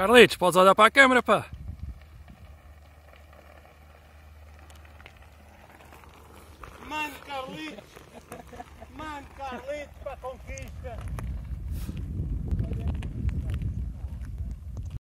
Carlitos, podes olhar para a câmera, pá. Mano, Carlitos. Mano, Carlitos, para a conquista.